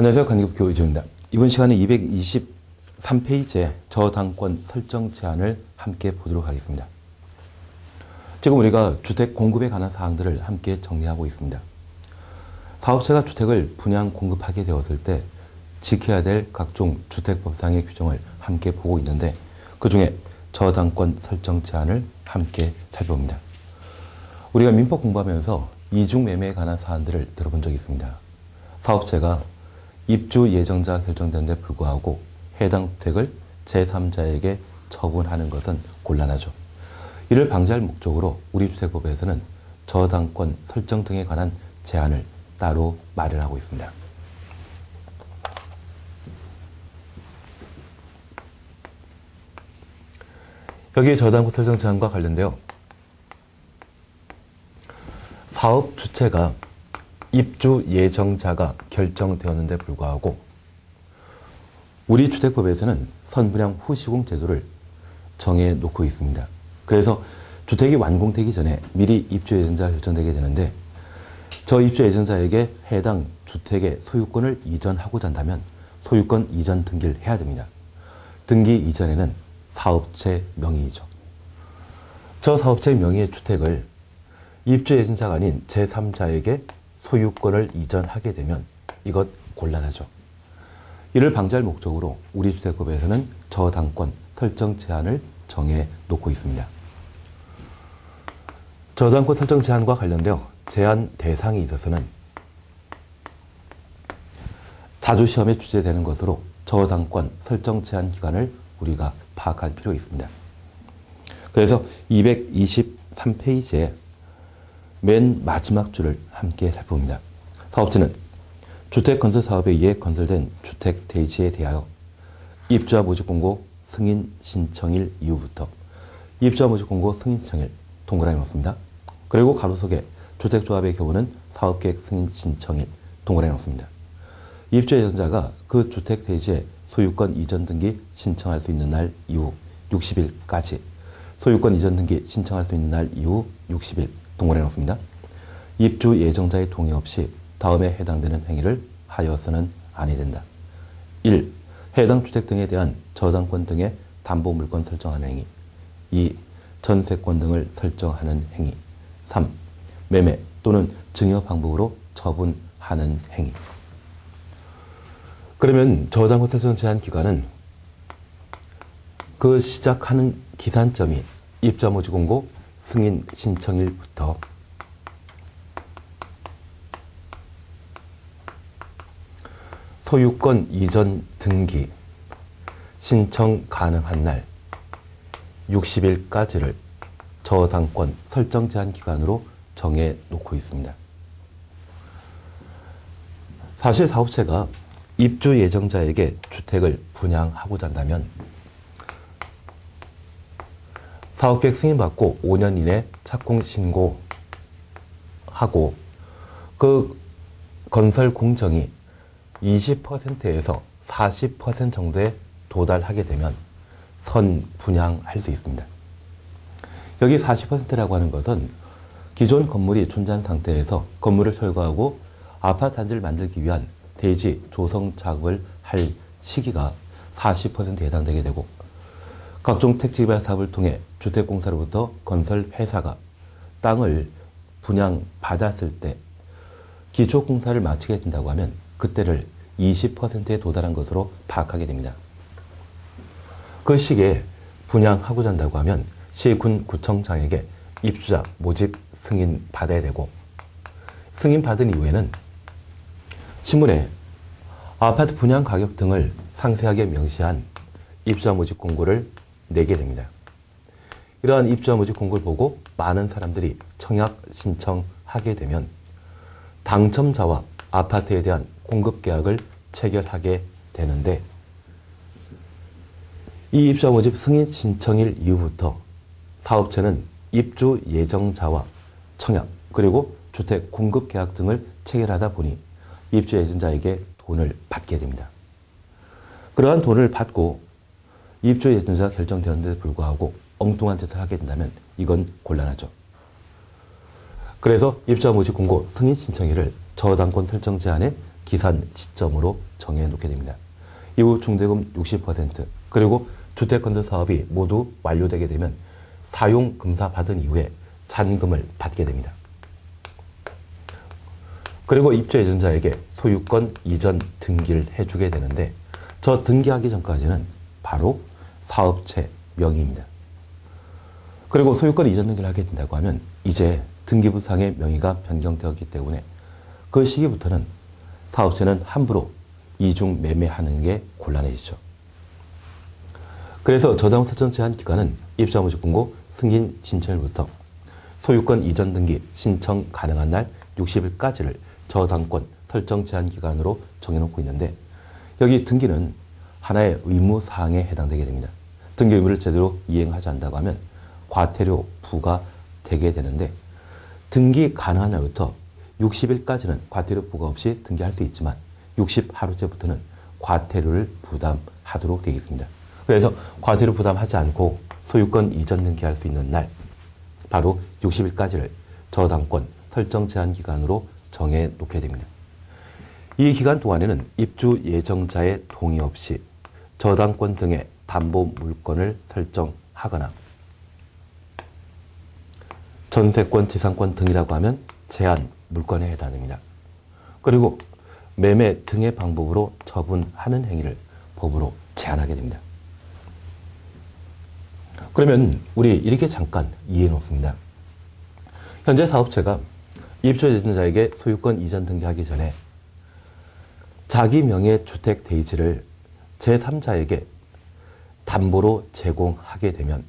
안녕하세요. 관계국교 이주입니다. 이번 시간에 223페이지의 저당권 설정 제한을 함께 보도록 하겠습니다. 지금 우리가 주택 공급에 관한 사항들을 함께 정리하고 있습니다. 사업체가 주택을 분양 공급하게 되었을 때 지켜야 될 각종 주택법상의 규정을 함께 보고 있는데 그 중에 저당권 설정 제한을 함께 살펴봅니다. 우리가 민법 공부하면서 이중 매매에 관한 사안들을 들어본 적이 있습니다. 사업체가 입주 예정자 결정되는데 불구하고 해당 주택을 제3자에게 처분하는 것은 곤란하죠. 이를 방지할 목적으로 우리 주택법에서는 저당권 설정 등에 관한 제한을 따로 마련하고 있습니다. 여기 저당권 설정 제한과 관련되어 사업 주체가 입주 예정자가 결정되었는데 불구하고 우리 주택법에서는 선분양 후 시공 제도를 정해 놓고 있습니다. 그래서 주택이 완공되기 전에 미리 입주 예정자가 결정되게 되는데 저 입주 예정자에게 해당 주택의 소유권을 이전하고자 한다면 소유권 이전 등기를 해야 됩니다. 등기 이전에는 사업체 명의이죠. 저 사업체 명의의 주택을 입주 예정자가 아닌 제3자에게 소유권을 이전하게 되면 이것 곤란하죠. 이를 방지할 목적으로 우리 주택법에서는 저당권 설정 제한을 정해 놓고 있습니다. 저당권 설정 제한과 관련되어 제한 대상에 있어서는 자주시험에 출제되는 것으로 저당권 설정 제한 기간을 우리가 파악할 필요가 있습니다. 그래서 223페이지에 맨 마지막 줄을 함께 살펴봅니다. 사업체는 주택 건설 사업에 의해 건설된 주택 대지에 대하여 입주자 모집 공고 승인 신청일 이후부터 입주자 모집 공고 승인 신청일 동그라미 넣습니다. 그리고 가로속에 주택조합의 경우는 사업계획 승인 신청일 동그라미 넣습니다. 입주 예정자가 그 주택 대지에 소유권 이전 등기 신청할 수 있는 날 이후 60일까지 소유권 이전 등기 신청할 수 있는 날 이후 60일 동그라미 넣습니다. 입주 예정자의 동의 없이 다음에 해당되는 행위를 하여서는 아니 된다. 1. 해당 주택 등에 대한 저당권 등의 담보 물건 설정하는 행위. 2. 전세권 등을 설정하는 행위. 3. 매매 또는 증여 방법으로 처분하는 행위. 그러면 저당권 설정 제한 기간은 그 시작하는 기산점이 입자모지 공고 승인 신청일부터 소유권 이전 등기 신청 가능한 날 60일까지를 저당권 설정 제한 기간으로 정해 놓고 있습니다. 사실 사업체가 입주 예정자에게 주택을 분양하고자 한다면 사업계획 승인받고 5년 이내 착공 신고하고 그 건설 공정이 20%에서 40% 정도에 도달하게 되면 선 분양할 수 있습니다. 여기 40%라고 하는 것은 기존 건물이 존재한 상태에서 건물을 철거하고 아파트 단지를 만들기 위한 대지 조성 작업을 할 시기가 40%에 해당되게 되고 각종 택지 개발 사업을 통해 주택공사로부터 건설 회사가 땅을 분양 받았을 때 기초 공사를 마치게 된다고 하면 그때를 20%에 도달한 것으로 파악하게 됩니다. 그 시기에 분양하고자 한다고 하면 시군 구청장에게 입주자 모집 승인 받아야 되고 승인 받은 이후에는 신문에 아파트 분양 가격 등을 상세하게 명시한 입주자 모집 공고를 내게 됩니다. 이러한 입주자 모집 공고를 보고 많은 사람들이 청약 신청하게 되면 당첨자와 아파트에 대한 공급 계약을 체결하게 되는데 이 입주자 모집 승인 신청일 이후부터 사업체는 입주 예정자와 청약 그리고 주택 공급 계약 등을 체결하다 보니 입주 예정자에게 돈을 받게 됩니다. 그러한 돈을 받고 입주 예정자가 결정되었는데 불구하고 엉뚱한 짓을 하게 된다면 이건 곤란하죠. 그래서 입주자 모집 공고 승인 신청일을 저당권 설정 제한의 기산 시점으로 정해 놓게 됩니다. 이후 중대금 60% 그리고 주택 건설 사업이 모두 완료되게 되면 사용 금사 받은 이후에 잔금을 받게 됩니다. 그리고 입주 예정자에게 소유권 이전 등기를 해주게 되는데 저 등기하기 전까지는 바로 사업체 명의입니다. 그리고 소유권 이전 등기를 하게 된다고 하면 이제 등기부상의 명의가 변경되었기 때문에 그 시기부터는 사업체는 함부로 이중 매매하는 게 곤란해지죠. 그래서 저당 설정 제한 기간은 입주자 모집 공고 승인 신청일부터 소유권 이전 등기 신청 가능한 날 60일까지를 저당권 설정 제한 기간으로 정해놓고 있는데 여기 등기는 하나의 의무 사항에 해당되게 됩니다. 등기 의무를 제대로 이행하지 않는다고 하면 과태료 부과 되게 되는데 등기 가능한 날부터 60일까지는 과태료 부과 없이 등기할 수 있지만 60하루째부터는 과태료를 부담하도록 되어 있습니다. 그래서 과태료 부담하지 않고 소유권 이전 등기할 수 있는 날 바로 60일까지를 저당권 설정 제한 기간으로 정해 놓게 됩니다. 이 기간 동안에는 입주 예정자의 동의 없이 저당권 등의 담보 물건을 설정하거나 전세권, 지상권 등이라고 하면 제한 물건에 해당됩니다. 그리고 매매 등의 방법으로 처분하는 행위를 법으로 제한하게 됩니다. 그러면 우리 이렇게 잠깐 이해해 놓습니다. 현재 사업체가 입주 예정자에게 소유권 이전 등기하기 전에 자기 명의 주택 대지를 제3자에게 담보로 제공하게 되면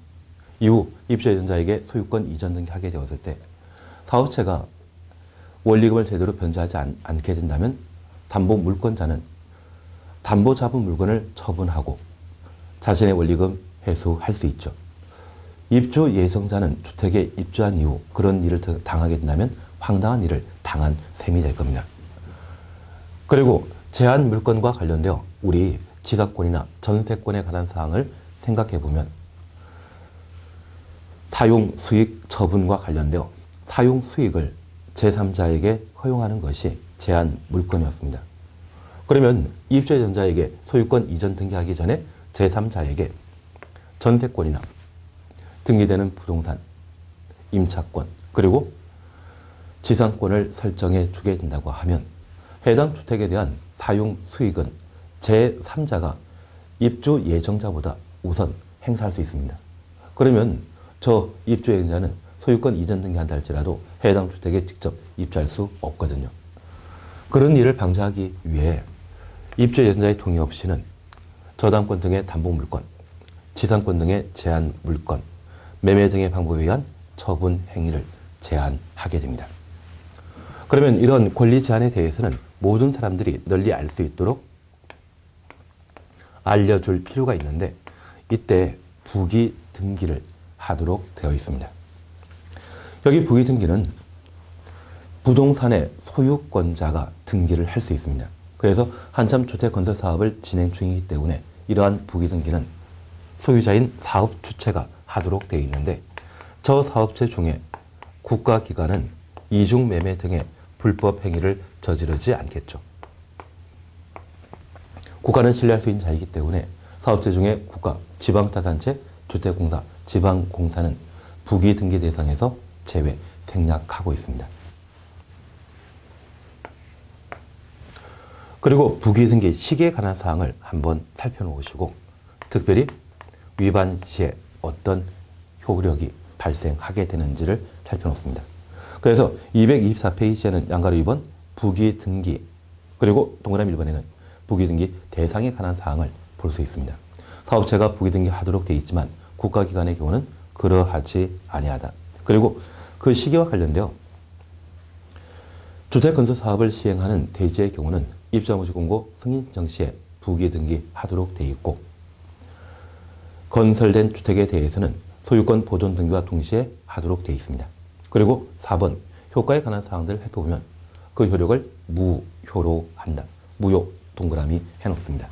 이후 입주 예정자에게 소유권 이전 등기하게 되었을 때 사업체가 원리금을 제대로 변제하지 않, 않게 된다면 담보 물권자는 담보 잡은 물건을 처분하고 자신의 원리금 회수할 수 있죠. 입주 예정자는 주택에 입주한 이후 그런 일을 당하게 된다면 황당한 일을 당한 셈이 될 겁니다. 그리고 제한 물건과 관련되어 우리 지사권이나 전세권에 관한 사항을 생각해 보면 사용 수익 처분과 관련되어 사용 수익을 제3자에게 허용하는 것이 제한 물건이었습니다. 그러면 입주전자에게 소유권 이전 등기하기 전에 제3자에게 전세권이나 등기되는 부동산, 임차권, 그리고 지상권을 설정해 주게 된다고 하면 해당 주택에 대한 사용 수익은 제3자가 입주 예정자보다 우선 행사할 수 있습니다. 그러면 저 입주 예정자는 소유권 이전 등기한다 할지라도 해당 주택에 직접 입주할 수 없거든요. 그런 일을 방지하기 위해 입주 예정자의 동의 없이는 저당권 등의 담보 물건, 지상권 등의 제한 물건, 매매 등의 방법에 의한 처분 행위를 제한하게 됩니다. 그러면 이런 권리 제한에 대해서는 모든 사람들이 널리 알 수 있도록 알려줄 필요가 있는데 이때 부기 등기를 하도록 되어 있습니다. 여기 부기 등기는 부동산의 소유권자가 등기를 할 수 있습니다. 그래서 한참 주택 건설 사업을 진행 중이기 때문에 이러한 부기 등기는 소유자인 사업 주체가 하도록 되어 있는데 저 사업체 중에 국가기관은 이중 매매 등의 불법 행위를 저지르지 않겠죠. 국가는 신뢰할 수 있는 자이기 때문에 사업체 중에 국가, 지방자단체, 주택공사, 지방공사는 부기 등기 대상에서 제외, 생략하고 있습니다. 그리고 부기 등기 시기에 관한 사항을 한번 살펴놓으시고 특별히 위반 시에 어떤 효력이 발생하게 되는지를 살펴놓습니다. 그래서 224페이지에는 양가로 2번 부기 등기 그리고 동그라미 1번에는 부기 등기 대상에 관한 사항을 볼 수 있습니다. 사업체가 부기 등기 하도록 되어 있지만 국가기관의 경우는 그러하지 아니하다. 그리고 그 시기와 관련되어 주택건설 사업을 시행하는 대지의 경우는 입주무지 공고 승인 신청 시에 부기 등기 하도록 되어 있고 건설된 주택에 대해서는 소유권 보존 등기와 동시에 하도록 되어 있습니다. 그리고 4번 효과에 관한 사항들을 살펴보면 그 효력을 무효로 한다. 무효 동그라미 해놓습니다.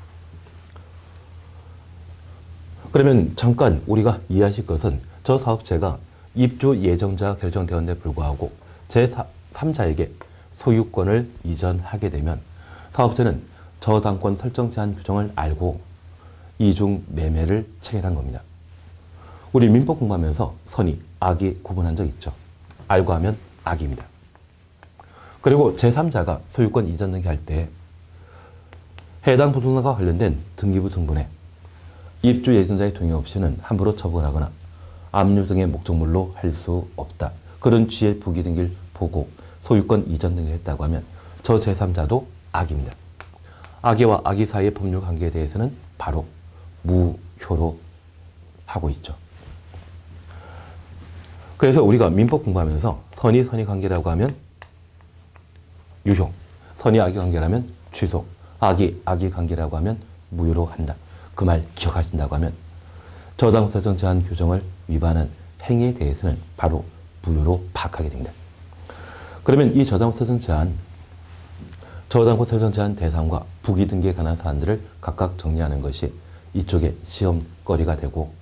그러면 잠깐 우리가 이해하실 것은 저 사업체가 입주 예정자 결정되었는데 불구하고 제3자에게 소유권을 이전하게 되면 사업자는 저당권 설정 제한 규정을 알고 이중 매매를 체결한 겁니다. 우리 민법 공부하면서 선이 악이 구분한 적 있죠. 알고 하면 악입니다. 그리고 제3자가 소유권 이전 등기할 때 해당 부동산과 관련된 등기부 등본에 입주 예정자의 동의 없이는 함부로 처분하거나 압류 등의 목적물로 할 수 없다. 그런 취의 부기 등기를 보고 소유권 이전 등기를 했다고 하면 저 제3자도 악입니다. 악의와 악의 사이의 법률 관계에 대해서는 바로 무효로 하고 있죠. 그래서 우리가 민법 공부하면서 선의 선의 관계라고 하면 유효, 선의 악의 관계라면 취소, 악의 악의 관계라고 하면 무효로 한다. 그 말 기억하신다고 하면 저당사정 제한 규정을 위반한 행위에 대해서는 바로 무효로 파악하게 됩니다. 그러면 이 저당사정 제한, 저당권 설정 제한 대상과 부기 등기에 관한 사안들을 각각 정리하는 것이 이쪽의 시험거리가 되고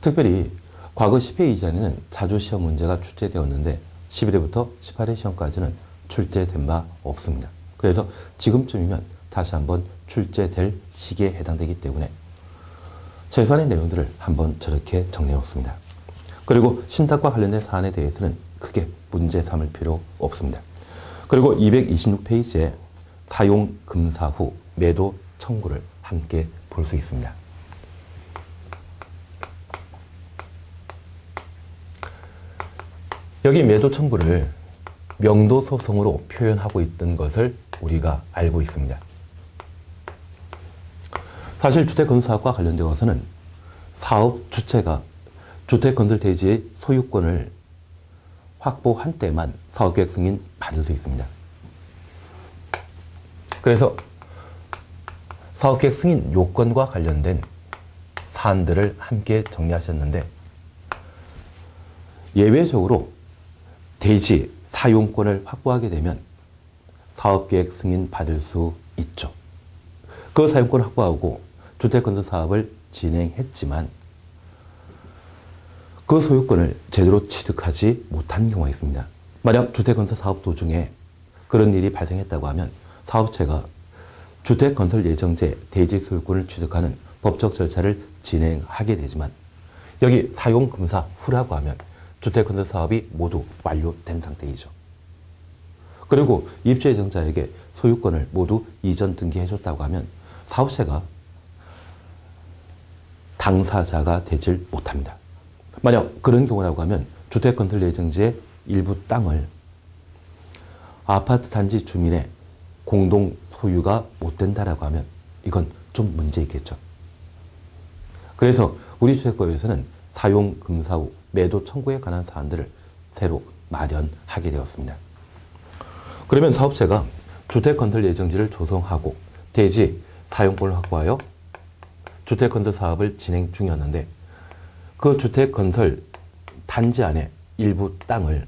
특별히 과거 10회 이전에는 자주 시험 문제가 출제되었는데 11회부터 18회 시험까지는 출제된 바 없습니다. 그래서 지금쯤이면 다시 한번 출제될 시기에 해당되기 때문에 최소한의 내용들을 한번 저렇게 정리해 놓습니다. 그리고 신탁과 관련된 사안에 대해서는 크게 문제 삼을 필요 없습니다. 그리고 226페이지에 사용 금사 후 매도 청구를 함께 볼 수 있습니다. 여기 매도 청구를 명도 소송으로 표현하고 있던 것을 우리가 알고 있습니다. 사실 주택건설사업과 관련되어서는 사업 주체가 주택건설 대지의 소유권을 확보한 때만 사업계획 승인 받을 수 있습니다. 그래서 사업계획 승인 요건과 관련된 사안들을 함께 정리하셨는데 예외적으로 대지 사용권을 확보하게 되면 사업계획 승인 받을 수 있죠. 그 사용권 확보하고 주택건설 사업을 진행했지만 그 소유권을 제대로 취득하지 못한 경우가 있습니다. 만약 주택건설 사업 도중에 그런 일이 발생했다고 하면 사업체가 주택건설 예정제 대지 소유권을 취득하는 법적 절차를 진행하게 되지만 여기 사용금사 후라고 하면 주택 건설 사업이 모두 완료된 상태이죠. 그리고 입주 예정자에게 소유권을 모두 이전 등기해줬다고 하면 사업체가 당사자가 되질 못합니다. 만약 그런 경우라고 하면 주택 건설 예정지의 일부 땅을 아파트 단지 주민의 공동 소유가 못 된다라고 하면 이건 좀 문제 있겠죠. 그래서 우리 주택법에서는 사용 금사 후 매도 청구에 관한 사안들을 새로 마련하게 되었습니다. 그러면 사업체가 주택 건설 예정지를 조성하고 대지 사용권을 확보하여 주택 건설 사업을 진행 중이었는데 그 주택 건설 단지 안에 일부 땅을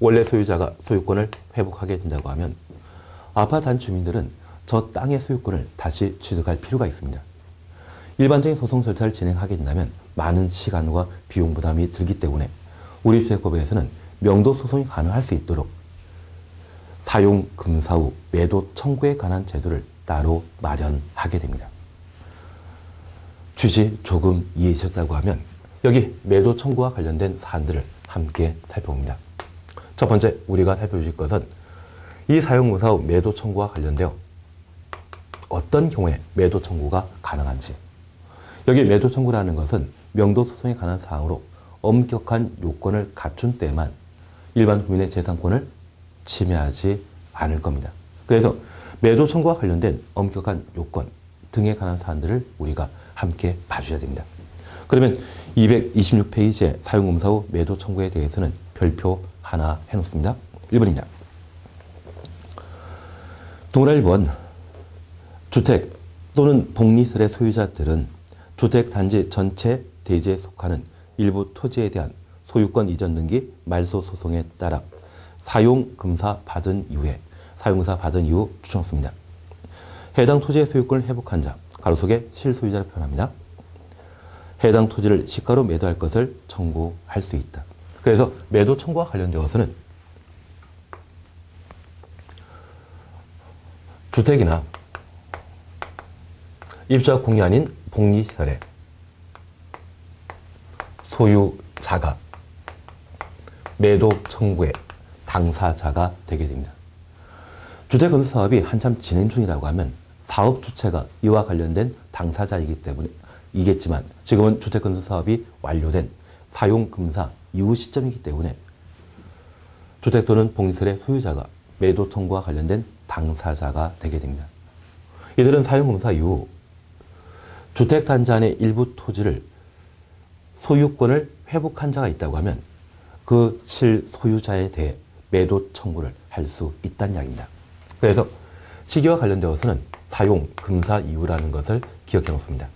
원래 소유자가 소유권을 회복하게 된다고 하면 아파트 단 주민들은 저 땅의 소유권을 다시 취득할 필요가 있습니다. 일반적인 소송 절차를 진행하게 된다면 많은 시간과 비용 부담이 들기 때문에 우리 주택법에서는 명도 소송이 가능할 수 있도록 사용 금사 후 매도 청구에 관한 제도를 따로 마련하게 됩니다. 취지 조금 이해하셨다고 하면 여기 매도 청구와 관련된 사안들을 함께 살펴봅니다. 첫 번째 우리가 살펴보실 것은 이 사용무사 후 매도 청구와 관련되어 어떤 경우에 매도 청구가 가능한지 여기 매도 청구라는 것은 명도 소송에 관한 사항으로 엄격한 요건을 갖춘 때만 일반 국민의 재산권을 침해하지 않을 겁니다. 그래서 매도 청구와 관련된 엄격한 요건 등에 관한 사안들을 우리가 함께 봐주셔야 됩니다. 그러면 226페이지에 사용검사 후 매도 청구에 대해서는 별표 하나 해놓습니다. 1번입니다. 동그라 1번 주택 또는 복리설의 소유자들은 주택 단지 전체 대지에 속하는 일부 토지에 대한 소유권 이전 등기 말소 소송에 따라 사용 금사 받은 이후에 사용사 받은 이후 추정습니다. 해당 토지의 소유권을 회복한 자, 가로 속에 실소유자를 표현합니다. 해당 토지를 시가로 매도할 것을 청구할 수 있다. 그래서 매도 청구와 관련되어서는 주택이나 입주자 공이 아닌 복리시설의 소유자가 매도 청구의 당사자가 되게 됩니다. 주택 건설 사업이 한참 진행 중이라고 하면 사업 주체가 이와 관련된 당사자이기 때문에 이겠지만 지금은 주택 건설 사업이 완료된 사용 금사 이후 시점이기 때문에 주택 또는 봉시설의 소유자가 매도 청구와 관련된 당사자가 되게 됩니다. 이들은 사용금사 이후 주택 단지 안의 일부 토지를 소유권을 회복한 자가 있다고 하면 그 실소유자에 대해 매도 청구를 할 수 있다는 이야기입니다. 그래서 시기와 관련되어서는 사용 금사 이유라는 것을 기억해 놓습니다.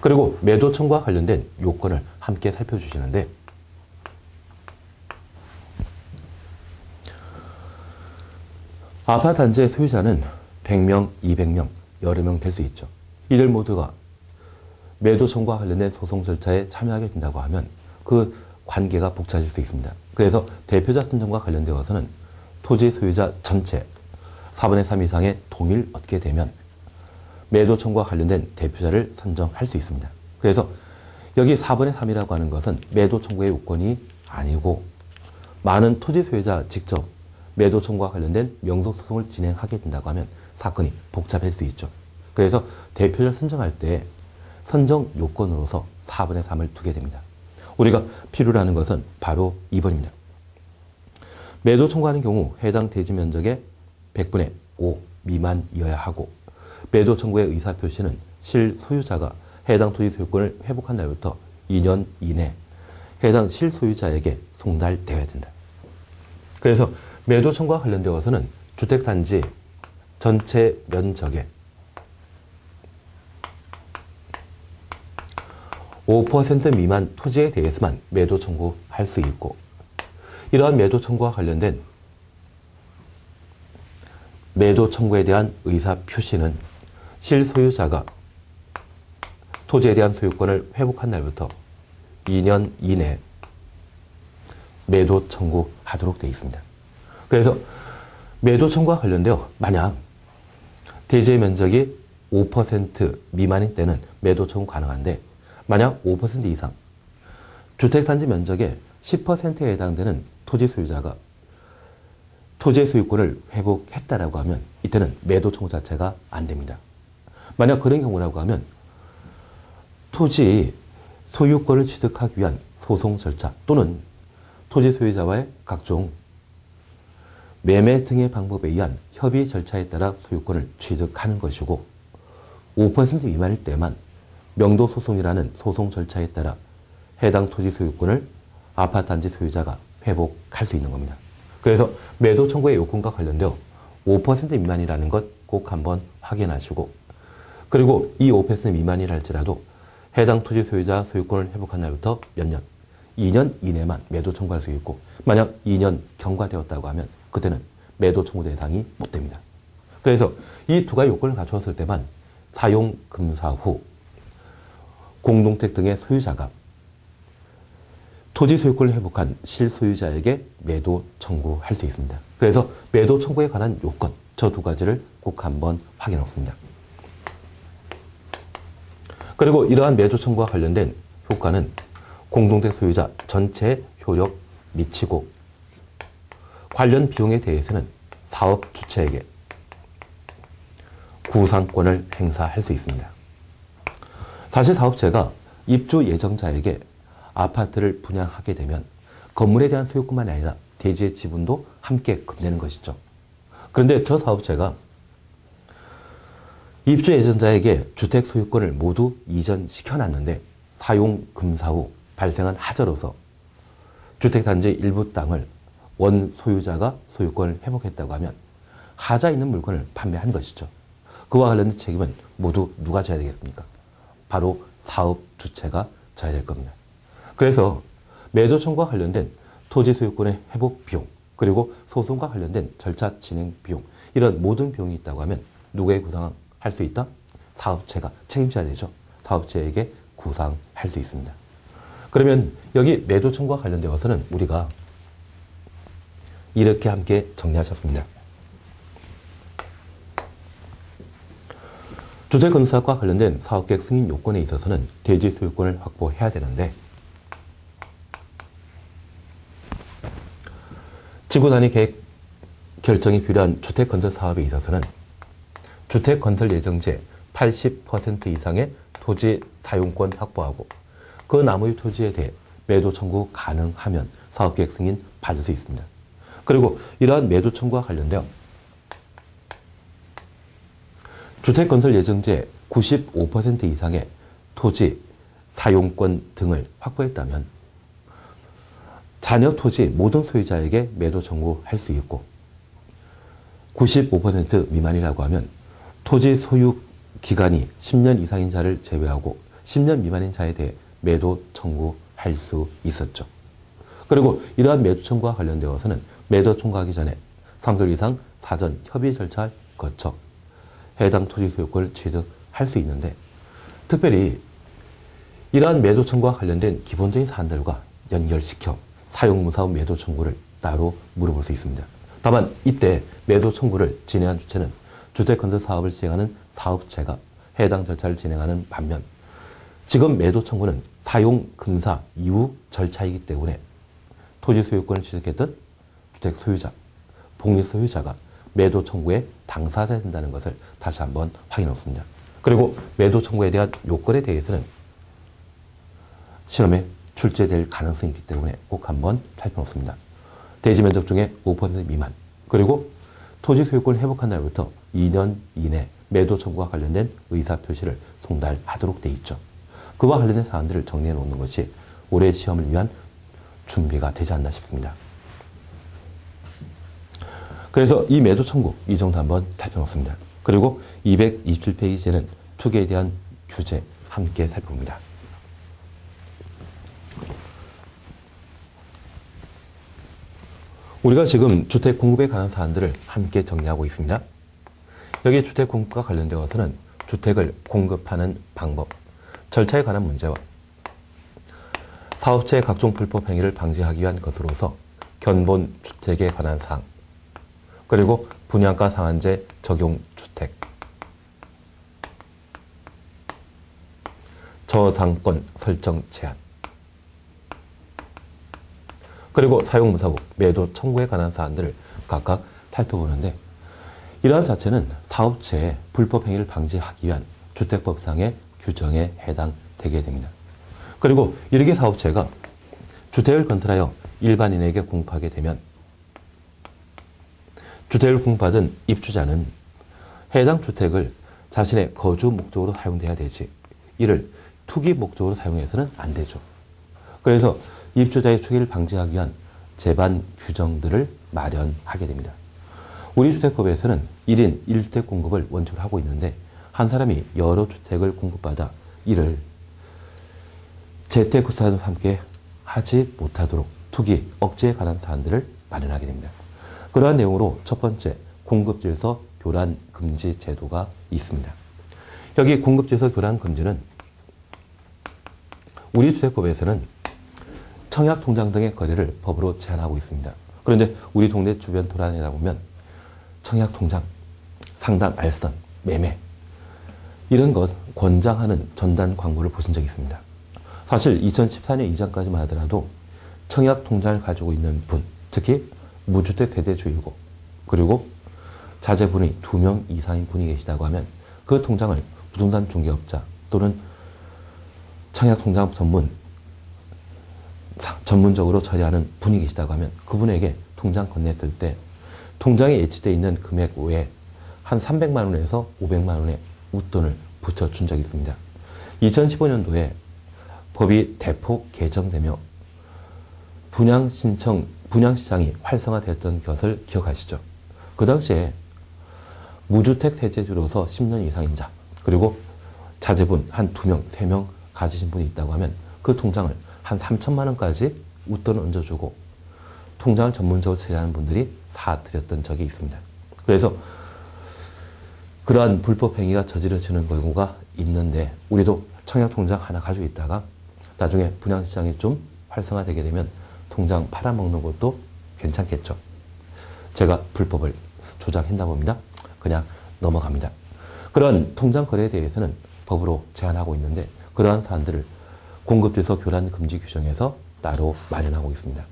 그리고 매도 청구와 관련된 요건을 함께 살펴주시는데 아파트 단지의 소유자는 100명, 200명, 여러 명 될 수 있죠. 이들 모두가 매도 청구와 관련된 소송 절차에 참여하게 된다고 하면 그 관계가 복잡해질 수 있습니다. 그래서 대표자 선정과 관련되어서는 토지 소유자 전체 4분의 3 이상의 동의를 얻게 되면 매도 청구와 관련된 대표자를 선정할 수 있습니다. 그래서 여기 4분의 3이라고 하는 것은 매도 청구의 요건이 아니고 많은 토지 소유자 직접 매도 청구와 관련된 명성 소송을 진행하게 된다고 하면 사건이 복잡할 수 있죠. 그래서 대표자를 선정할 때 선정 요건으로서 4분의 3을 두게 됩니다. 우리가 필요로 하는 것은 바로 2번입니다. 매도 청구하는 경우 해당 대지 면적의 100분의 5 미만이어야 하고 매도 청구의 의사표시는 실소유자가 해당 토지 소유권을 회복한 날부터 2년 이내 해당 실소유자에게 송달되어야 된다. 그래서 매도 청구와 관련되어서는 주택단지 전체 면적의 5% 미만 토지에 대해서만 매도 청구할 수 있고 이러한 매도 청구와 관련된 매도 청구에 대한 의사 표시는 실소유자가 토지에 대한 소유권을 회복한 날부터 2년 이내 매도 청구하도록 되어 있습니다. 그래서 매도 청구와 관련되어 만약 대지의 면적이 5% 미만인 때는 매도 청구 가능한데 만약 5% 이상 주택단지 면적의 10%에 해당되는 토지 소유자가 토지의 소유권을 회복했다라고 하면 이때는 매도 청구 자체가 안 됩니다. 만약 그런 경우라고 하면 토지 소유권을 취득하기 위한 소송 절차 또는 토지 소유자와의 각종 매매 등의 방법에 의한 협의 절차에 따라 소유권을 취득하는 것이고 5% 미만일 때만 명도 소송이라는 소송 절차에 따라 해당 토지 소유권을 아파트 단지 소유자가 회복할 수 있는 겁니다. 그래서 매도 청구의 요건과 관련되어 5% 미만이라는 것 꼭 한번 확인하시고 그리고 이 5% 미만이라 할지라도 해당 토지 소유자 소유권을 회복한 날부터 몇 년? 2년 이내만 매도 청구할 수 있고 만약 2년 경과되었다고 하면 그때는 매도 청구 대상이 못 됩니다. 그래서 이 두 가지 요건을 갖추었을 때만 사용 금사 후 공동택 등의 소유자가 토지 소유권을 회복한 실소유자에게 매도 청구할 수 있습니다. 그래서 매도 청구에 관한 요건 저 두 가지를 꼭 한번 확인해 놓습니다. 그리고 이러한 매도 청구와 관련된 효과는 공동택 소유자 전체에 효력 미치고 관련 비용에 대해서는 사업 주체에게 구상권을 행사할 수 있습니다. 사실 사업체가 입주 예정자에게 아파트를 분양하게 되면 건물에 대한 소유뿐만 아니라 대지의 지분도 함께 건네는 것이죠. 그런데 저 사업체가 입주 예정자에게 주택 소유권을 모두 이전시켜놨는데 사용 금사 후 발생한 하자로서 주택단지 일부 땅을 원 소유자가 소유권을 회복했다고 하면 하자 있는 물건을 판매한 것이죠. 그와 관련된 책임은 모두 누가 져야 되겠습니까? 바로 사업 주체가 져야 될 겁니다. 그래서 매도 청구와 관련된 토지 소유권의 회복 비용 그리고 소송과 관련된 절차 진행 비용 이런 모든 비용이 있다고 하면 누구에 구상할 수 있다? 사업체가 책임져야 되죠. 사업체에게 구상할 수 있습니다. 그러면 여기 매도 청구와 관련되어서는 우리가 이렇게 함께 정리하셨습니다. 주택 건설과 관련된 사업계획 승인 요건에 있어서는 대지 소유권을 확보해야 되는데 지구 단위 계획 결정이 필요한 주택 건설 사업에 있어서는 주택 건설 예정지의 80% 이상의 토지 사용권 확보하고 그 나머지 토지에 대해 매도 청구 가능하면 사업계획 승인 받을 수 있습니다. 그리고 이러한 매도 청구와 관련되어 주택건설 예정지의 95% 이상의 토지 사용권 등을 확보했다면 잔여 토지 모든 소유자에게 매도 청구할 수 있고 95% 미만이라고 하면 토지 소유 기간이 10년 이상인 자를 제외하고 10년 미만인 자에 대해 매도 청구할 수 있었죠. 그리고 이러한 매도 청구와 관련되어서는 매도 청구하기 전에 3개월 이상 사전 협의 절차를 거쳐 해당 토지 소유권을 취득할 수 있는데 특별히 이러한 매도 청구와 관련된 기본적인 사안들과 연결시켜 사용무사업 매도 청구를 따로 물어볼 수 있습니다. 다만 이때 매도 청구를 진행한 주체는 주택건설 사업을 진행하는 사업체가 해당 절차를 진행하는 반면 지금 매도 청구는 사용 금사 이후 절차이기 때문에 토지 소유권을 취득했던 주택 소유자, 복리 소유자가 매도 청구의 당사자가 된다는 것을 다시 한번 확인했습니다. 그리고 매도 청구에 대한 요건에 대해서는 실험에 출제될 가능성이 있기 때문에 꼭 한번 살펴놓습니다. 대지 면적 중에 5% 미만 그리고 토지 소유권을 회복한 날부터 2년 이내 매도 청구와 관련된 의사 표시를 송달하도록 돼 있죠. 그와 관련된 사안들을 정리해 놓는 것이 올해 시험을 위한 준비가 되지 않나 싶습니다. 그래서 이 매도 청구 이 정도 한번 살펴봤습니다. 그리고 227페이지에는 투기에 대한 규제 함께 살펴봅니다. 우리가 지금 주택 공급에 관한 사안들을 함께 정리하고 있습니다. 여기 주택 공급과 관련되어서는 주택을 공급하는 방법, 절차에 관한 문제와 사업체의 각종 불법 행위를 방지하기 위한 것으로서 견본 주택에 관한 사항, 그리고 분양가 상한제 적용 주택, 저당권 설정 제한, 그리고 사용무사고 매도 청구에 관한 사안들을 각각 살펴보는데 이러한 자체는 사업체의 불법 행위를 방지하기 위한 주택법상의 규정에 해당되게 됩니다. 그리고 이렇게 사업체가 주택을 건설하여 일반인에게 공급하게 되면 주택을 공급받은 입주자는 해당 주택을 자신의 거주 목적으로 사용돼야 되지 이를 투기 목적으로 사용해서는 안 되죠. 그래서 입주자의 투기를 방지하기 위한 제반 규정들을 마련하게 됩니다. 우리 주택법에서는 1인 1주택 공급을 원칙으로 하고 있는데 한 사람이 여러 주택을 공급받아 이를 재테크사와 함께 하지 못하도록 투기, 억제에 관한 사안들을 마련하게 됩니다. 그러한 내용으로 첫 번째 공급질서 교란 금지 제도가 있습니다. 여기 공급질서 교란 금지는 우리 주택법에서는 청약 통장 등의 거래를 법으로 제한하고 있습니다. 그런데 우리 동네 주변 돌아다니다 보면 청약 통장, 상담, 알선, 매매 이런 것 권장하는 전단 광고를 보신 적이 있습니다. 사실 2014년 이전까지만 하더라도 청약 통장을 가지고 있는 분, 특히 무주택 세대주이고 그리고 자제분이 두 명 이상인 분이 계시다고 하면 그 통장을 부동산 중개업자 또는 청약 통장 전문 전문적으로 처리하는 분이 계시다고 하면 그분에게 통장 건넸을 때 통장에 예치되어 있는 금액 외에 한 300만 원에서 500만 원의 웃돈을 붙여준 적이 있습니다. 2015년도에 법이 대폭 개정되며 분양 신청, 분양 시장이 활성화됐던 것을 기억하시죠? 그 당시에 무주택 세대주로서 10년 이상인 자, 그리고 자제분 한 2명, 3명 가지신 분이 있다고 하면 그 통장을 한 3천만 원까지 웃돈을 얹어주고 통장을 전문적으로 처리하는 분들이 사드렸던 적이 있습니다. 그래서 그러한 불법 행위가 저지러지는 경우가 있는데 우리도 청약통장 하나 가지고 있다가 나중에 분양시장이 좀 활성화되게 되면 통장 팔아먹는 것도 괜찮겠죠. 제가 불법을 주장했나 봅니다. 그냥 넘어갑니다. 그런 통장 거래에 대해서는 법으로 제한하고 있는데 그러한 사안들을 공급돼서 교란 금지 규정에서 따로 마련하고 있습니다.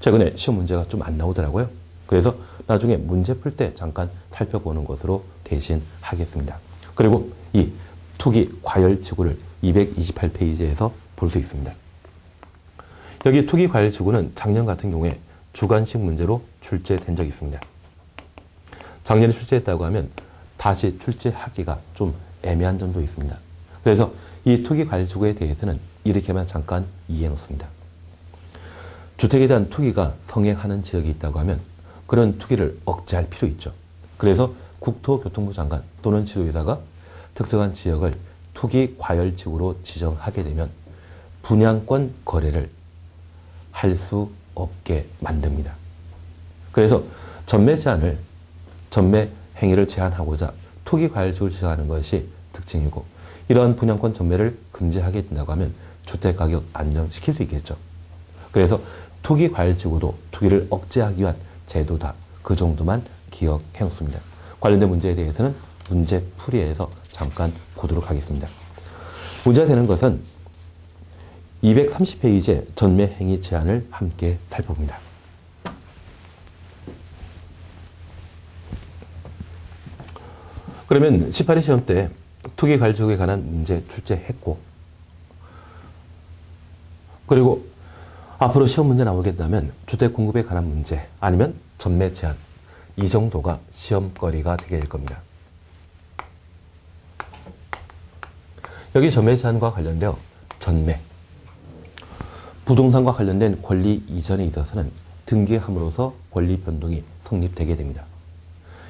최근에 시험 문제가 좀 안 나오더라고요. 그래서 나중에 문제 풀 때 잠깐 살펴보는 것으로 대신 하겠습니다. 그리고 이 투기 과열 지구를 228페이지에서 볼 수 있습니다. 여기 투기 과열 지구는 작년 같은 경우에 주관식 문제로 출제된 적이 있습니다. 작년에 출제했다고 하면 다시 출제하기가 좀 애매한 점도 있습니다. 그래서 이 투기 과열 지구에 대해서는 이렇게만 잠깐 이해해 놓습니다. 주택에 대한 투기가 성행하는 지역이 있다고 하면 그런 투기를 억제할 필요 있죠. 그래서 국토교통부 장관 또는 지도의사가 특정한 지역을 투기 과열 지구로 지정하게 되면 분양권 거래를 할 수 없게 만듭니다. 그래서 전매 제한을 전매 행위를 제한하고자 투기 지구를 지정하는 것이 특징이고 이러한 분양권 전매를 금지하게 된다고 하면 주택 가격 안정시킬 수 있겠죠. 그래서 투기 과열 지구도 투기를 억제하기 위한 제도다. 그 정도만 기억해 놓습니다. 관련된 문제에 대해서는 문제 풀이에서 잠깐 보도록 하겠습니다. 문제가 되는 것은 230페이지의 전매 행위 제한을 함께 살펴봅니다. 그러면 18회 시험 때 투기 갈증에 관한 문제 출제했고 그리고 앞으로 시험 문제 나오겠다면 주택 공급에 관한 문제 아니면 전매 제한 이 정도가 시험거리가 되게 될 겁니다. 여기 전매 제한과 관련되어 전매 부동산과 관련된 권리 이전에 있어서는 등기함으로써 권리 변동이 성립되게 됩니다.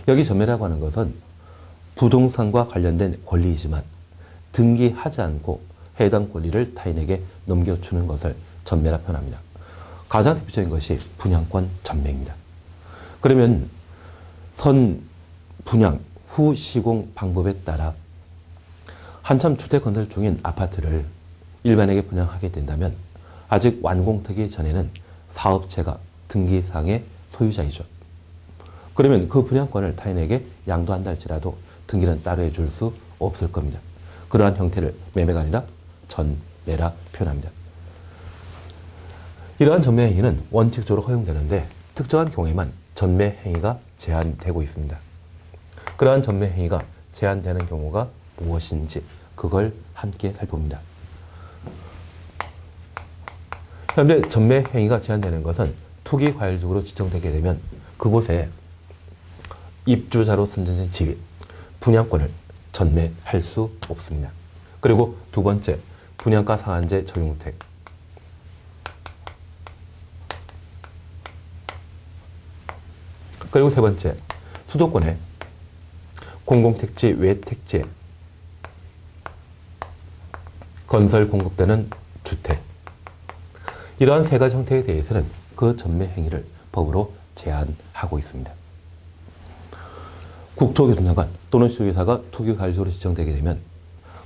여기 전매라고 하는 것은 부동산과 관련된 권리이지만 등기하지 않고 해당 권리를 타인에게 넘겨주는 것을 전매라 표현합니다. 가장 대표적인 것이 분양권 전매입니다. 그러면 선 분양 후 시공 방법에 따라 한참 주택 건설 중인 아파트를 일반에게 분양하게 된다면 아직 완공되기 전에는 사업체가 등기상의 소유자이죠. 그러면 그 분양권을 타인에게 양도한다 할지라도 등기는 따로 해줄 수 없을 겁니다. 그러한 형태를 매매가 아니라 전매라 표현합니다. 이러한 전매 행위는 원칙적으로 허용되는데 특정한 경우에만 전매 행위가 제한되고 있습니다. 그러한 전매 행위가 제한되는 경우가 무엇인지 그걸 함께 살펴봅니다. 현재 전매 행위가 제한되는 것은 투기 과열적으로 지정되게 되면 그곳에 입주자로 선정된 집이 분양권을 전매할 수 없습니다. 그리고 두 번째, 분양가 상한제 적용택. 그리고 세 번째, 수도권에 공공택지 외 택지에 건설 공급되는 주택. 이러한 세 가지 형태에 대해서는 그 전매 행위를 법으로 제한하고 있습니다. 국토교통장관 또는 시도사가 투기관리지구로 지정되게 되면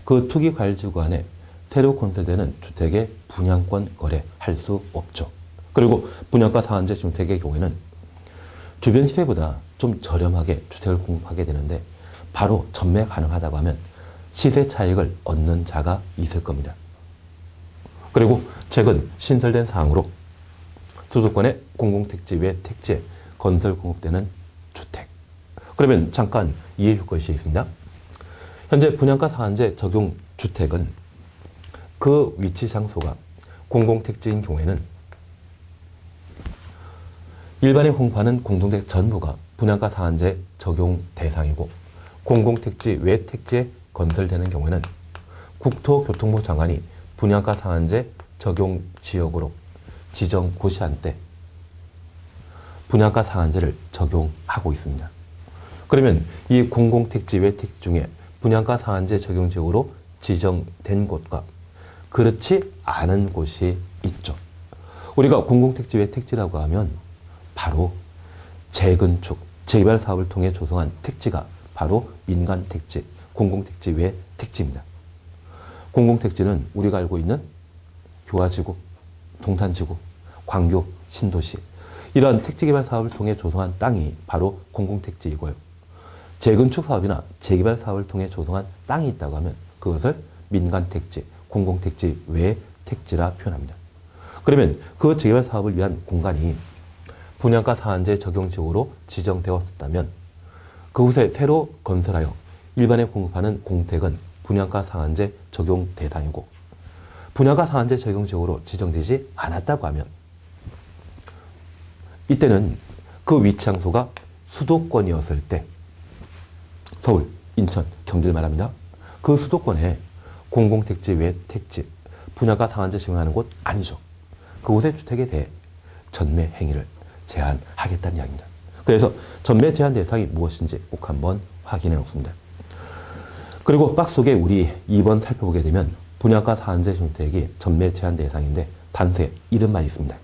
그 투기관리지구 안에 새로 건설되는 주택의 분양권 거래할 수 없죠. 그리고 분양가 상한제 주택의 경우에는 주변 시세보다 좀 저렴하게 주택을 공급하게 되는데 바로 전매 가능하다고 하면 시세 차익을 얻는 자가 있을 겁니다. 그리고 최근 신설된 사항으로 수도권의 공공택지 외 택지에 건설 공급되는 주택 그러면 잠깐 이해 효과시 있습니다. 현재 분양가 상한제 적용 주택은 그 위치 장소가 공공택지인 경우에는 일반에 공부하는 공동택 전부가 분양가 상한제 적용 대상이고 공공택지 외 택지에 건설되는 경우에는 국토교통부 장관이 분양가 상한제 적용 지역으로 지정 고시한 때 분양가 상한제를 적용하고 있습니다. 그러면 이 공공택지 외 택지 중에 분양가 상한제 적용 지역으로 지정된 곳과 그렇지 않은 곳이 있죠. 우리가 공공택지 외 택지라고 하면 바로 재건축, 재개발 사업을 통해 조성한 택지가 바로 민간 택지, 공공택지 외 택지입니다. 공공택지는 우리가 알고 있는 교화지구, 동탄지구, 광교, 신도시 이런 택지개발 사업을 통해 조성한 땅이 바로 공공택지이고요. 재건축 사업이나 재개발 사업을 통해 조성한 땅이 있다고 하면 그것을 민간택지, 공공택지 외 택지라 표현합니다. 그러면 그 재개발 사업을 위한 공간이 분양가 상한제 적용 지역으로 지정되었다면 그곳에 새로 건설하여 일반에 공급하는 공택은 분양가 상한제 적용 대상이고 분양가 상한제 적용 지역으로 지정되지 않았다고 하면 이때는 그 위치 장소가 수도권이었을 때 서울, 인천, 경기를 말합니다. 그 수도권에 공공택지 외 택지, 분양가 상한제 적용하는 곳 아니죠. 그곳의 주택에 대해 전매 행위를 제한하겠다는 이야기입니다. 그래서 전매 제한 대상이 무엇인지 꼭 한번 확인해 놓습니다. 그리고 박스 속에 우리 2번 살펴보게 되면 분양가 상한제 주택이 전매 제한 대상인데 단서에 이름만 있습니다.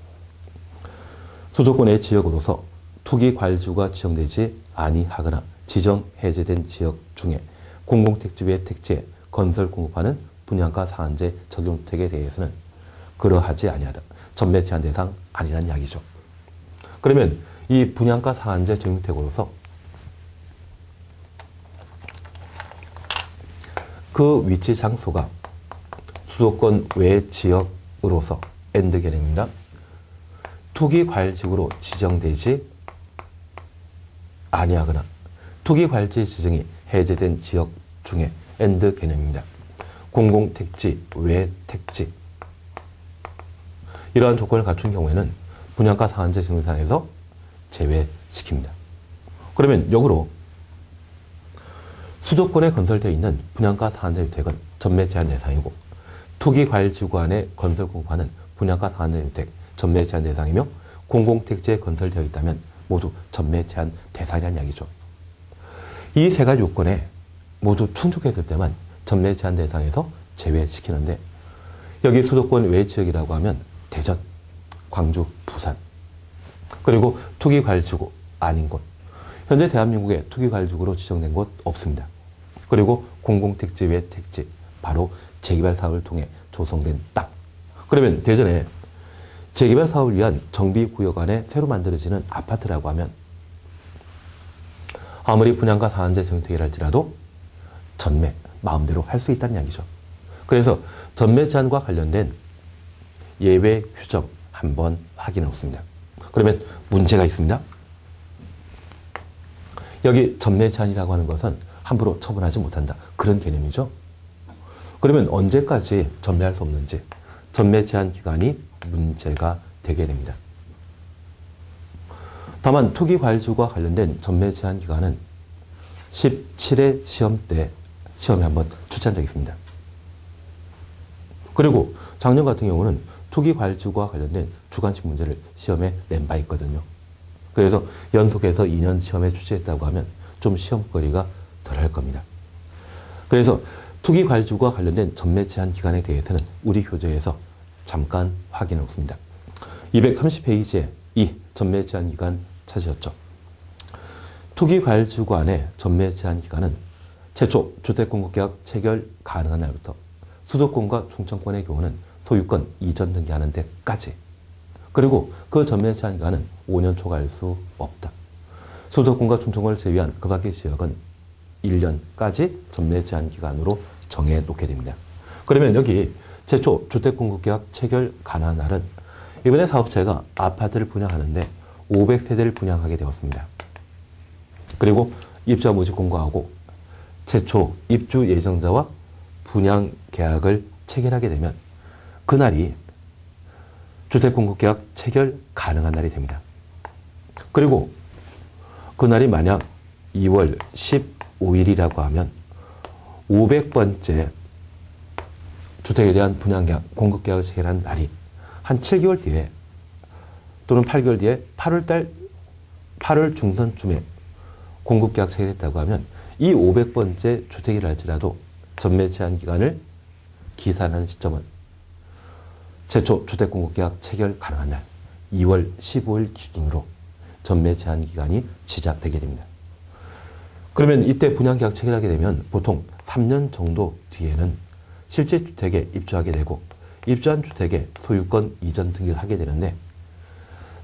수도권의 지역으로서 투기 관주가 지정되지 아니하거나 지정 해제된 지역 중에 공공택지 외 택지에 건설 공급하는 분양가 상한제 적용주택에 대해서는 그러하지 아니하다. 전매 제한 대상 아니란 이야기죠. 그러면 이 분양가 상한제 적용주택으로서 그 위치 장소가 수도권 외 지역으로서 and 개념입니다. 투기과열지구로 지정되지 아니하거나 투기과열지구 지정이 해제된 지역 중에 and 개념입니다. 공공택지 외 택지 이러한 조건을 갖춘 경우에는 분양가 상한제 대상에서 제외시킵니다. 그러면 역으로 수도권에 건설되어 있는 분양가 상한제 주택은 전매 제한 대상이고 투기과열지구 안에 건설 공급하는 분양가 상한제 주택 전매 제한 대상이며 공공택지에 건설되어 있다면 모두 전매 제한 대상이라는 이야기죠. 이 세 가지 요건에 모두 충족했을 때만 전매 제한 대상에서 제외시키는데 여기 수도권 외 지역이라고 하면 대전, 광주, 부산 그리고 투기과열지구 아닌 곳 현재 대한민국에 투기과열지구로 지정된 곳 없습니다. 그리고 공공택지 외 택지 바로 재개발 사업을 통해 조성된 땅 그러면 대전에 재개발 사업을 위한 정비구역 안에 새로 만들어지는 아파트라고 하면 아무리 분양가 상한제 정책이라 할지라도 전매 마음대로 할 수 있다는 이야기죠. 그래서 전매 제한과 관련된 예외 규정 한번 확인해 보습니다 그러면 문제가 있습니다. 여기 전매 제한이라고 하는 것은 함부로 처분하지 못한다. 그런 개념이죠. 그러면 언제까지 전매할 수 없는지 전매 제한 기간이 문제가 되게 됩니다. 다만 투기 과일주와 관련된 전매 제한 기간은 17회 시험 때 시험에 한번 출제한 적이 있습니다. 그리고 작년 같은 경우는 투기 과일주와 관련된 주관식 문제를 시험에 낸 바 있거든요. 그래서 연속해서 2년 시험에 출제했다고 하면 좀 시험거리가 덜할 겁니다. 그래서 투기과일주와 관련된 전매 제한 기간에 대해서는 우리 교재에서 잠깐 확인해 놓습니다. 230페이지에 이 전매 제한 기간 찾으셨죠? 투기과열지구 안에 전매 제한 기간은 최초 주택공급계약 체결 가능한 날부터 수도권과 충청권의 경우는 소유권 이전 등기하는 데까지 그리고 그 전매 제한 기간은 5년 초과할 수 없다. 수도권과 충청권을 제외한 그 밖의 지역은 1년까지 전매 제한 기간으로 정해 놓게 됩니다. 그러면 여기 최초 주택공급계약 체결 가능한 날은 이번에 사업체가 아파트를 분양하는데 500세대를 분양하게 되었습니다. 그리고 입주자 모집 공고하고 최초 입주 예정자와 분양 계약을 체결하게 되면 그날이 주택공급계약 체결 가능한 날이 됩니다. 그리고 그날이 만약 2월 15일이라고 하면 500번째 주택에 대한 분양계약, 공급계약을 체결한 날이 한 7개월 뒤에 또는 8개월 뒤에 8월달, 8월 중선쯤에 공급계약 체결했다고 하면 이 500번째 주택이라 할지라도 전매 제한 기간을 기산하는 시점은 최초 주택공급계약 체결 가능한 날 2월 15일 기준으로 전매 제한 기간이 시작되게 됩니다. 그러면 이때 분양계약 체결하게 되면 보통 3년 정도 뒤에는 실제 주택에 입주하게 되고 입주한 주택에 소유권 이전 등기를 하게 되는데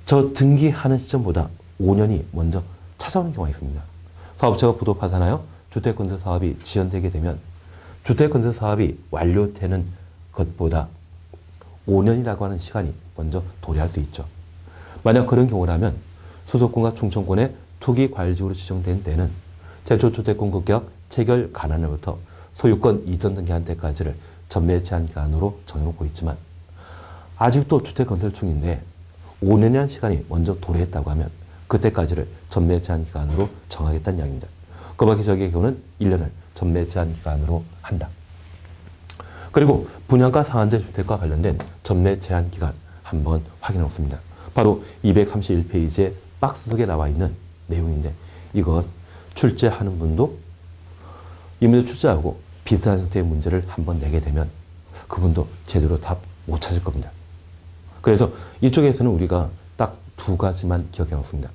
저 등기하는 시점보다 5년이 먼저 찾아오는 경우가 있습니다. 사업체가 부도 파산하여 주택 건설 사업이 지연되게 되면 주택 건설 사업이 완료되는 것보다 5년이라고 하는 시간이 먼저 도래할 수 있죠. 만약 그런 경우라면 소속권과 충청권의 투기 과일지구로 지정된 때는 제초주택공급계약 체결 간환으로부터 소유권 이전 등기 한 때까지를 전매 제한 기간으로 정해놓고 있지만 아직도 주택 건설 중인데 5년이라는 시간이 먼저 도래했다고 하면 그때까지를 전매 제한 기간으로 정하겠다는 이야기입니다. 그 밖에 저기의 경우는 1년을 전매 제한 기간으로 한다. 그리고 분양가 상한제 주택과 관련된 전매 제한 기간 한번 확인해 놓습니다. 바로 231페이지의 박스 속에 나와 있는 내용인데 이것 출제하는 분도 이 문제 출제하고 비슷한 형태의 문제를 한번 내게 되면 그분도 제대로 답 못 찾을 겁니다. 그래서 이쪽에서는 우리가 딱 두 가지만 기억해 놓습니다.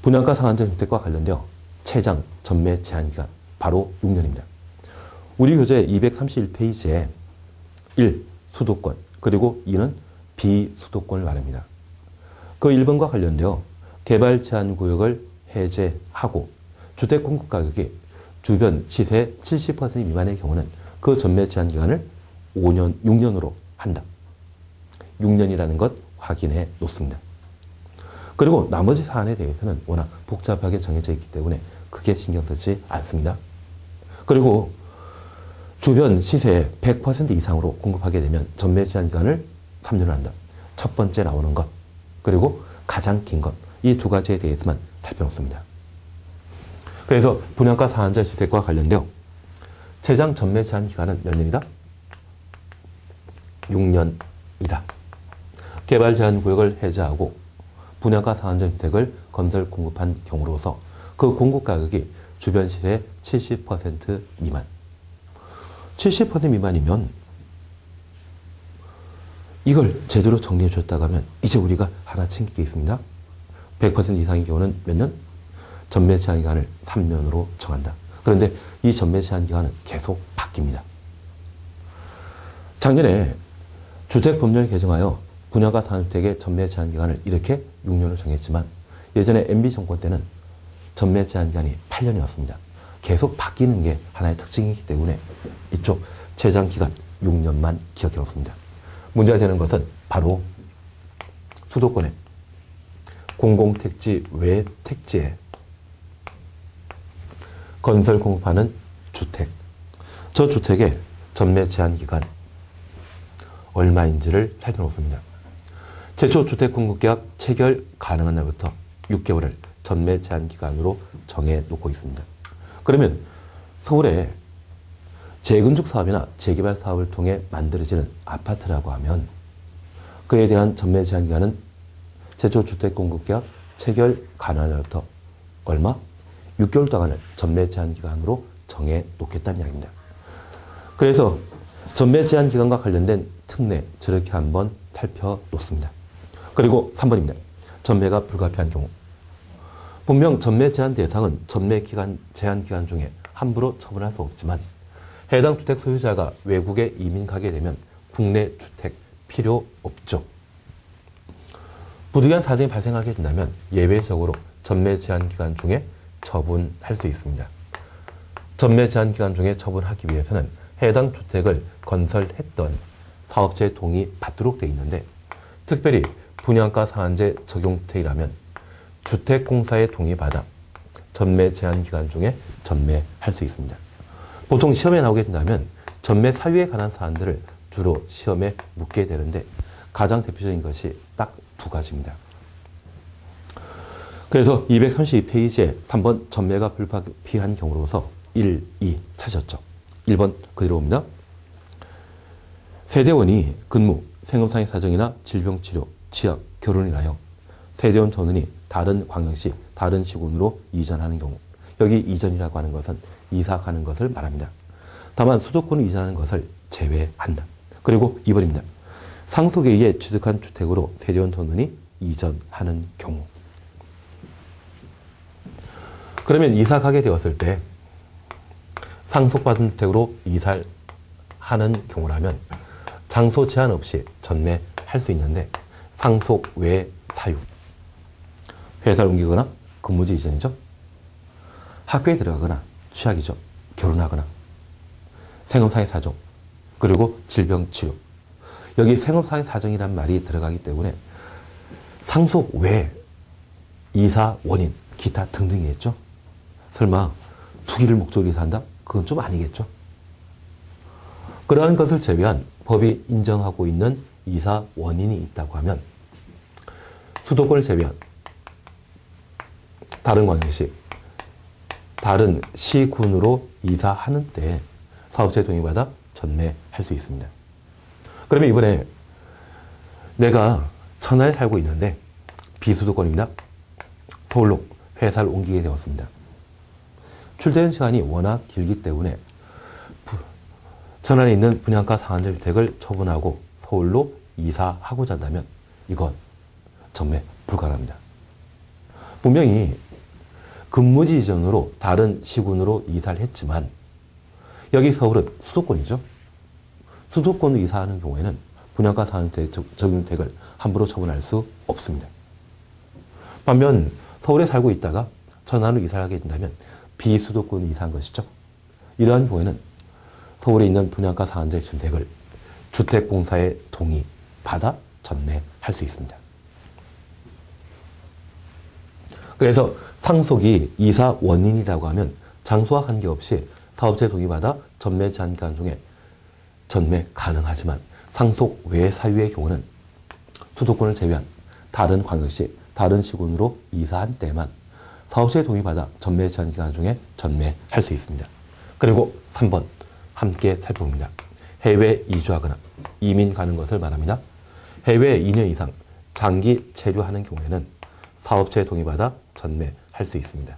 분양가 상한제 주택과 관련되어 최장 전매 제한 기간 바로 6년입니다. 우리 교재 231페이지에 1. 수도권 그리고 2는 비수도권을 말합니다. 그 1번과 관련되어 개발 제한 구역을 해제하고 주택 공급 가격이 주변 시세 70% 미만의 경우는 그 전매 제한 기간을 5년, 6년으로 한다. 6년이라는 것 확인해 놓습니다. 그리고 나머지 사안에 대해서는 워낙 복잡하게 정해져 있기 때문에 크게 신경 쓰지 않습니다. 그리고 주변 시세의 100% 이상으로 공급하게 되면 전매 제한 기간을 3년을 한다. 첫 번째 나오는 것, 그리고 가장 긴 것, 이 두 가지에 대해서만 살펴봤습니다. 그래서 분양가 상한제 주택과 관련되어 최장 전매 제한 기간은 몇 년이다? 6년이다. 개발 제한 구역을 해제하고 분양가 상한제 주택을 건설 공급한 경우로서 그 공급 가격이 주변 시세의 70% 미만. 70% 미만이면 이걸 제대로 정리해 줬다고 하면 이제 우리가 하나 챙길 게 있습니다. 100% 이상의 경우는 몇 년? 전매 제한 기간을 3년으로 정한다. 그런데 이 전매 제한 기간은 계속 바뀝니다. 작년에 주택법령을 개정하여 분양가 상주택의 전매 제한 기간을 이렇게 6년으로 정했지만 예전에 MB 정권 때는 전매 제한 기간이 8년이었습니다. 계속 바뀌는 게 하나의 특징이기 때문에 이쪽 최장 기간 6년만 기억해 놓습니다. 문제가 되는 것은 바로 수도권의 공공택지 외 택지에 건설 공급하는 주택. 저 주택의 전매 제한 기간 얼마인지를 살펴놓습니다. 최초 주택 공급 계약 체결 가능한 날부터 6개월을 전매 제한 기간으로 정해 놓고 있습니다. 그러면 서울에 재건축 사업이나 재개발 사업을 통해 만들어지는 아파트라고 하면 그에 대한 전매 제한 기간은 최초 주택 공급 계약 체결 가능한 날부터 얼마? 6개월 동안을 전매 제한 기간으로 정해 놓겠다는 이야기입니다. 그래서 전매 제한 기간과 관련된 특례 저렇게 한번 살펴놓습니다. 그리고 3번입니다. 전매가 불가피한 경우. 분명 전매 제한 대상은 전매 기간 제한 기간 중에 함부로 처분할 수 없지만 해당 주택 소유자가 외국에 이민 가게 되면 국내 주택 필요 없죠. 부득이한 사정이 발생하게 된다면 예외적으로 전매 제한 기간 중에 처분할 수 있습니다. 전매 제한 기간 중에 처분하기 위해서는 해당 주택을 건설했던 사업자의 동의 받도록 되어 있는데 특별히 분양가 상한제 적용 주택이라면 주택공사의 동의받아 전매 제한 기간 중에 전매할 수 있습니다. 보통 시험에 나오게 된다면 전매 사유에 관한 사안들을 주로 시험에 묻게 되는데 가장 대표적인 것이 딱 두 가지입니다. 그래서 232페이지에 3번 전매가 불가피한 경우로서 1, 2 찾으셨죠. 1번 그대로 옵니다. 세대원이 근무, 생업상의 사정이나 질병치료, 취약, 결혼이나요. 세대원 전원이 다른 광역시, 다른 시군으로 이전하는 경우 여기 이전이라고 하는 것은 이사 가는 것을 말합니다. 다만 수도권을 이전하는 것을 제외한다. 그리고 2번입니다. 상속에 의해 취득한 주택으로 세대원 전원이 이전하는 경우 그러면 이사 가게 되었을 때 상속받은 주택으로 이사를 하는 경우라면 장소 제한 없이 전매할 수 있는데 상속 외 사유 회사를 옮기거나 근무지 이전이죠. 학교에 들어가거나 취학이죠. 결혼하거나 생업상의 사정 그리고 질병 치료 여기 생업상의 사정이란 말이 들어가기 때문에 상속 외 이사 원인 기타 등등이겠죠. 설마 투기를 목적으로 이사한다? 그건 좀 아니겠죠. 그러한 것을 제외한 법이 인정하고 있는 이사 원인이 있다고 하면 수도권을 제외한 다른 광역시, 다른 시군으로 이사하는 때 사업체 동의받아 전매할 수 있습니다. 그러면 이번에 내가 천안에 살고 있는데 비수도권입니다. 서울로 회사를 옮기게 되었습니다. 출퇴근 시간이 워낙 길기 때문에 천안에 있는 분양가 상한제 주택을 처분하고 서울로 이사하고자 한다면 이건 전매 불가능합니다. 분명히 근무지 이전으로 다른 시군으로 이사를 했지만 여기 서울은 수도권이죠. 수도권으로 이사하는 경우에는 분양가 상한제 적용택을 함부로 처분할 수 없습니다. 반면 서울에 살고 있다가 천안으로 이사를 하게 된다면 비수도권 이사한 것이죠. 이러한 경우에는 서울에 있는 분양가 상한제 주택을 주택공사의 동의 받아 전매할 수 있습니다. 그래서 상속이 이사 원인이라고 하면 장소와 관계없이 사업체 동의받아 전매 제한 기간 중에 전매 가능하지만 상속 외 사유의 경우는 수도권을 제외한 다른 광역시, 다른 시군으로 이사한 때만 사업체 동의받아 전매 제한 기간 중에 전매할 수 있습니다. 그리고 3번 함께 살펴봅니다. 해외 이주하거나 이민 가는 것을 말합니다. 해외 2년 이상 장기 체류하는 경우에는 사업체 동의받아 전매할 수 있습니다.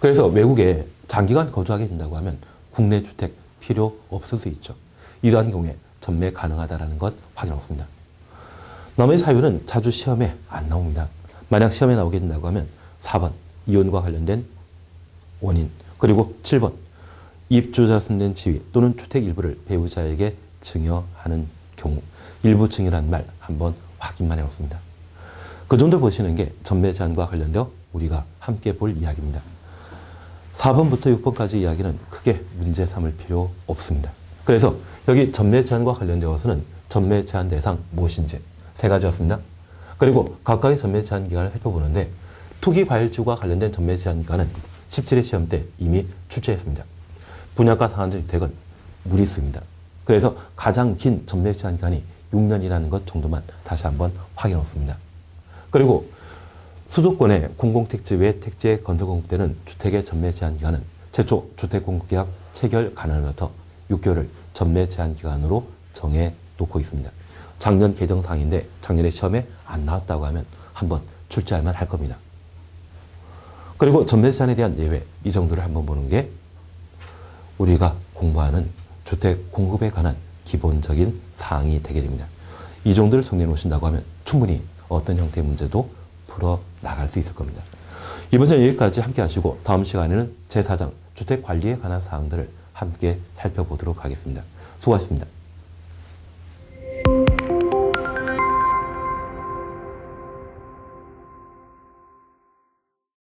그래서 외국에 장기간 거주하게 된다고 하면 국내 주택 필요 없을 수 있죠. 이러한 경우에 전매 가능하다는 것 확인했습니다. 남의 사유는 자주 시험에 안 나옵니다. 만약 시험에 나오게 된다고 하면 4번 이혼과 관련된 원인 그리고 7번 입주자 선된 지위 또는 주택 일부를 배우자에게 증여하는 경우 일부 증여란 말 한번 확인만 해봤습니다. 그 정도 보시는 게 전매 제한과 관련되어 우리가 함께 볼 이야기입니다. 4번부터 6번까지 이야기는 크게 문제 삼을 필요 없습니다. 그래서 여기 전매 제한과 관련되어서는 전매 제한 대상 무엇인지 세 가지였습니다. 그리고 각각의 전매 제한 기간을 살펴보는데 투기 과일주와 관련된 전매 제한 기간은 17회 시험 때 이미 출제했습니다. 분양가 상한제 주택은 무리수입니다. 그래서 가장 긴 전매 제한 기간이 6년이라는 것 정도만 다시 한번 확인해 놓습니다. 그리고 수도권의 공공택지 외 택지의 건설 공급되는 주택의 전매 제한 기간은 최초 주택 공급계약 체결 가능부터 6개월을 전매 제한 기간으로 정해 놓고 있습니다. 작년 개정상인데 작년에 시험에 안 나왔다고 하면 한번 출제할 만 할 겁니다. 그리고 전매 제한에 대한 예외 이 정도를 한번 보는 게 우리가 공부하는 주택 공급에 관한 기본적인 사항이 되게 됩니다. 이 정도를 정리해 놓으신다고 하면 충분히 어떤 형태의 문제도 풀어 나갈 수 있을 겁니다. 이번 전 여기까지 함께 하시고 다음 시간에는 제4장 주택 관리에 관한 사항들을 함께 살펴보도록 하겠습니다. 수고하셨습니다.